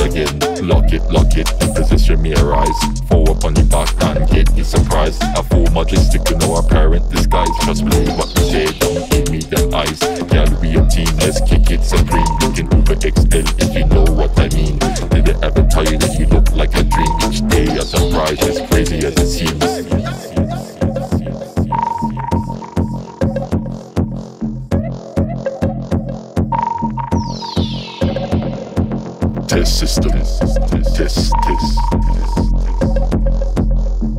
Lock it, lock it. Position me arise. Forward on your back and get me surprised. A full majestic, you know apparent disguise. Just believe what me say. Don't give me them eyes. Girl, we a team. Let's kick it supreme. Can Uber XL if you know what I mean. Did they ever tell you that you look like a dream? Each day a surprise, as crazy as it seems. Test system. Test, test.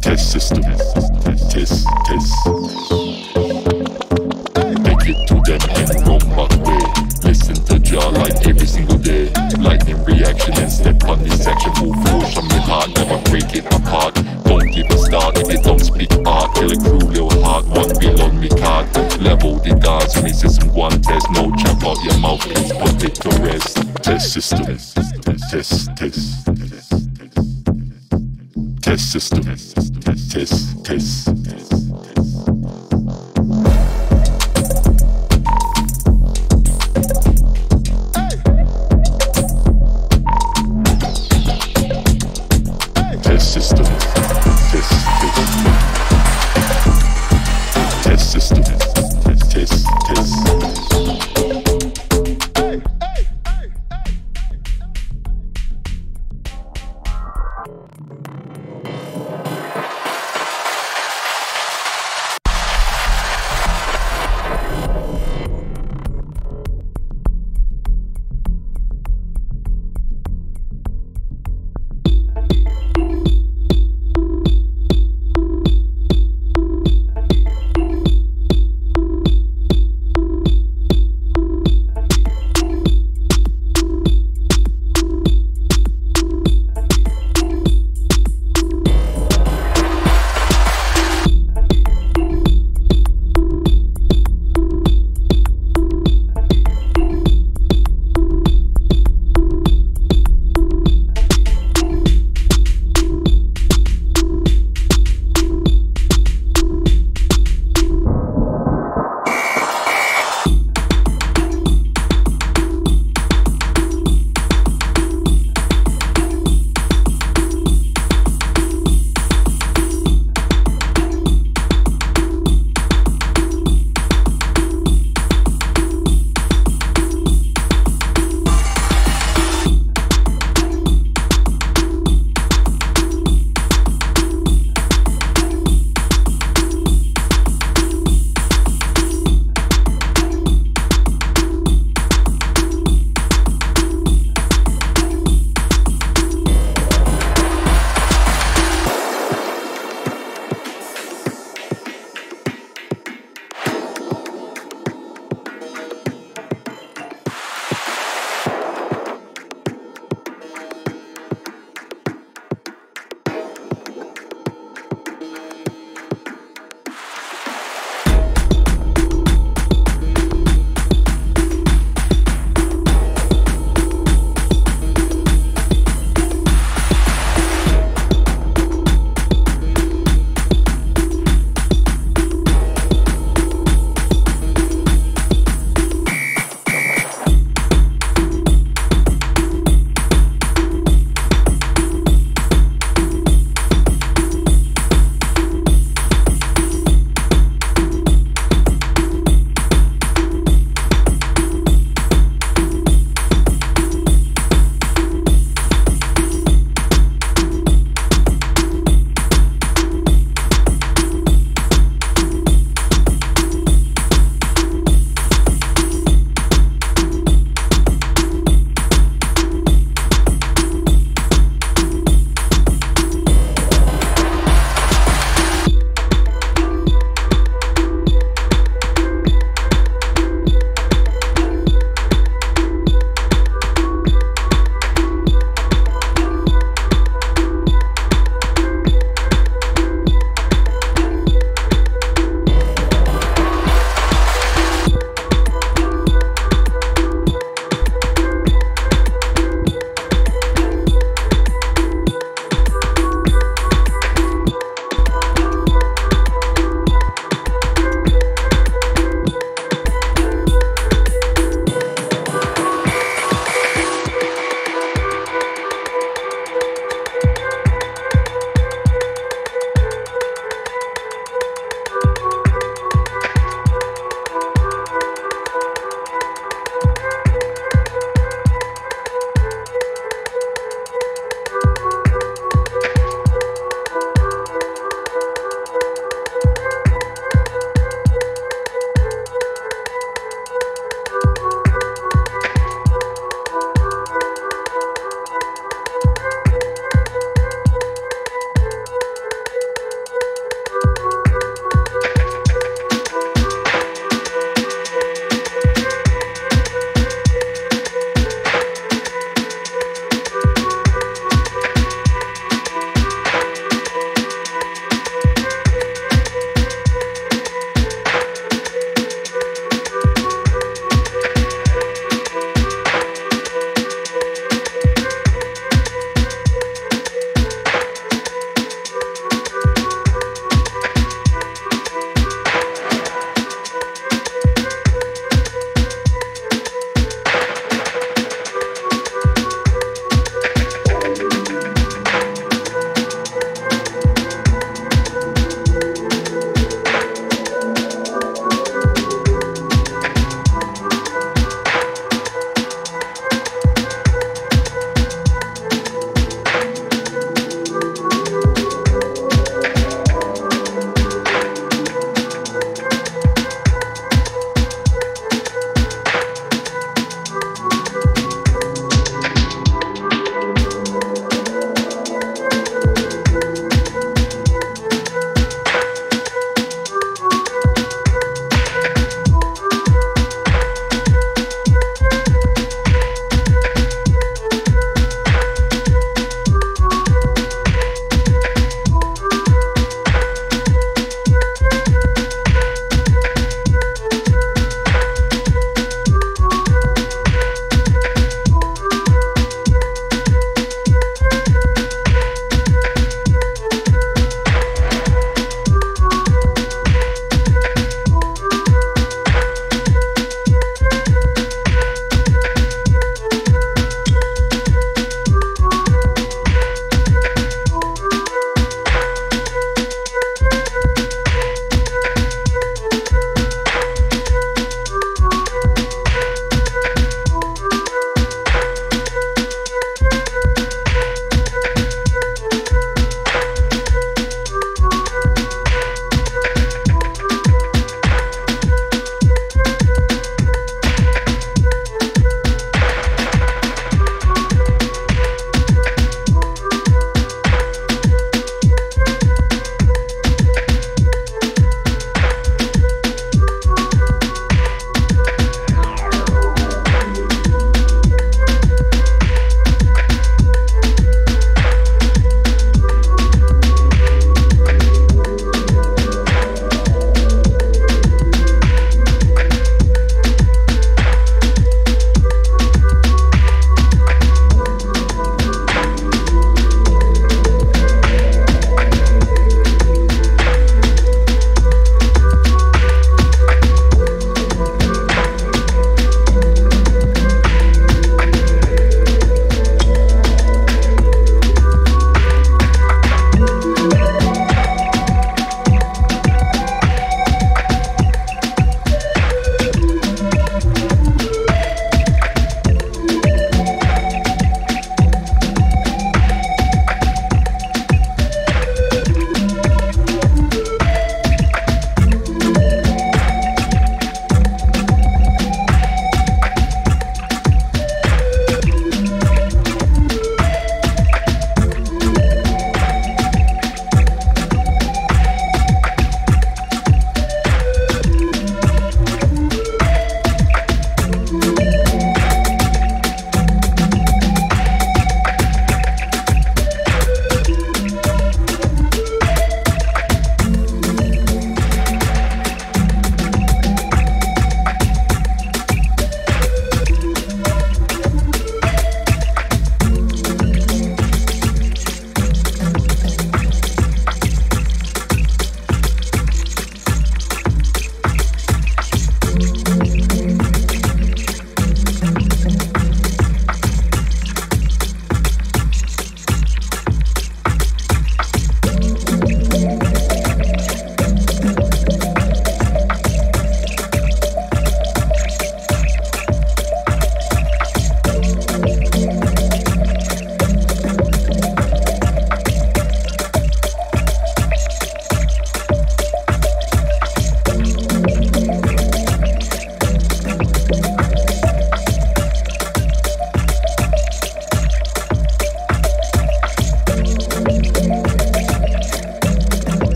Test system. Test, test. Make it to them and roam back way. Listen to Jah like every single day. Lightning reaction and step on this section. Move forward from your heart, never break it apart. Don't give a start if it don't speak art. Kill a crew, little heart, one bill on me card. Level the guards he says one test. No chop out your mouth, please put it to rest. Test system. Test, test. Test system. Test, test.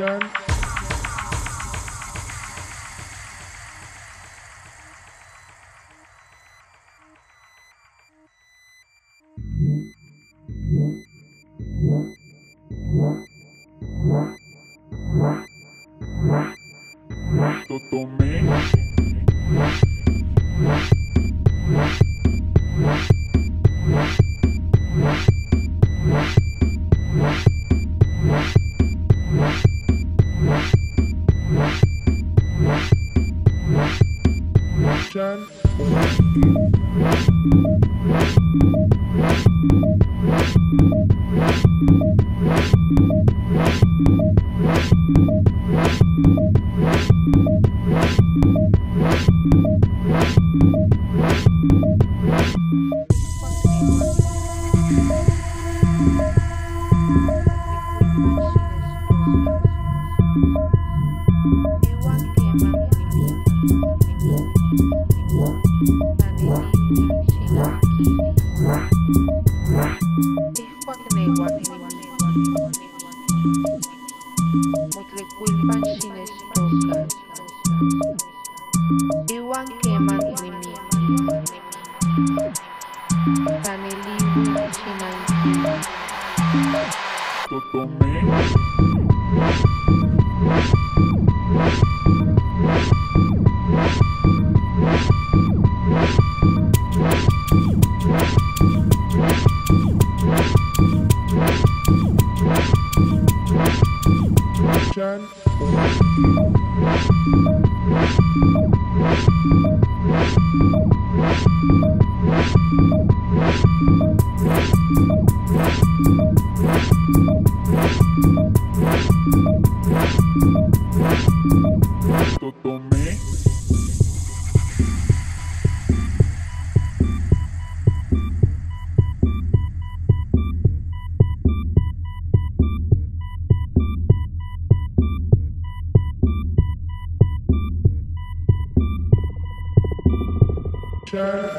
Nation. God.